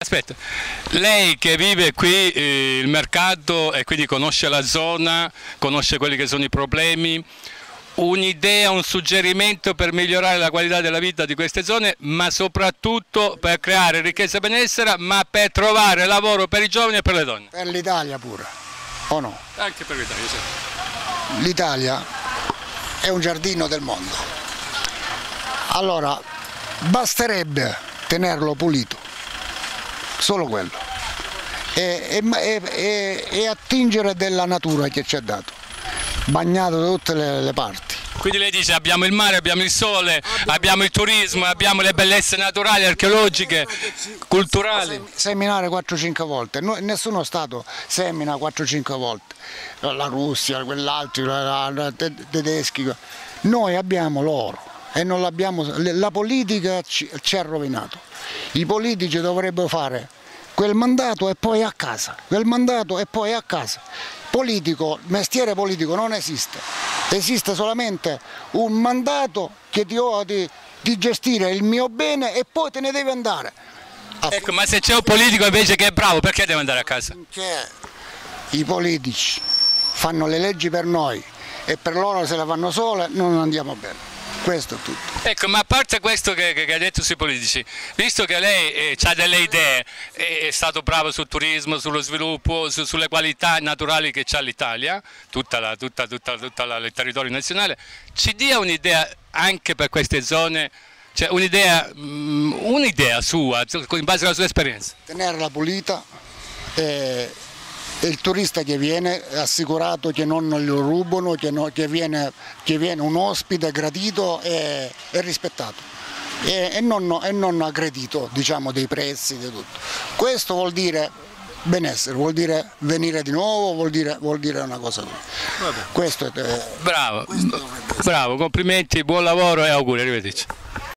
Aspetta, lei che vive qui eh, il mercato e quindi conosce la zona, conosce quelli che sono i problemi, un'idea, un suggerimento per migliorare la qualità della vita di queste zone, ma soprattutto per creare ricchezza e benessere, ma per trovare lavoro per i giovani e per le donne. Per l'Italia pure, o no? Anche per l'Italia, sì. L'Italia è un giardino del mondo. Allora, basterebbe tenerlo pulito solo quello. E, e, e, e, attingere della natura che ci ha dato, bagnato da tutte le, le, parti. Quindi lei dice abbiamo il mare, abbiamo il sole, abbiamo, il turismo, abbiamo le bellezze naturali, archeologiche, culturali. Seminare 4-5 volte, nessuno Stato semina 4-5 volte, la Russia, quell'altro, i tedeschi, noi abbiamo l'oro e non l'abbiamo, la politica ci, ci ha rovinato. I politici dovrebbero fare quel mandato e poi a casa, quel mandato e poi a casa. Politico, mestiere politico non esiste, esiste solamente un mandato che ti ho di, di gestire il mio bene e poi te ne devi andare. Ecco, ma se c'è un politico invece che è bravo, perché deve andare a casa? Perché i politici fanno le leggi per noi e per loro se le fanno sole non andiamo bene questo è tutto. Ecco, ma a parte questo che, che, ha detto sui politici, visto che lei eh, ha delle idee, è stato bravo sul turismo, sullo sviluppo, su, sulle qualità naturali che ha l'Italia, tutto tutta, tutta, tutta il territorio nazionale, ci dia un'idea anche per queste zone, cioè un'idea mm, un sua, in base alla sua esperienza. Tenerla pulita. Eh e il turista che viene è assicurato che non lo rubano, che, no, che, viene, che viene, un ospite gradito e, e rispettato. E, e, non, e, non, aggredito diciamo, dei prezzi, di tutto. Questo vuol dire benessere, vuol dire venire di nuovo, vuol dire, vuol dire una cosa Questo è, bravo, questo bravo, complimenti, buon lavoro e auguri, arrivederci.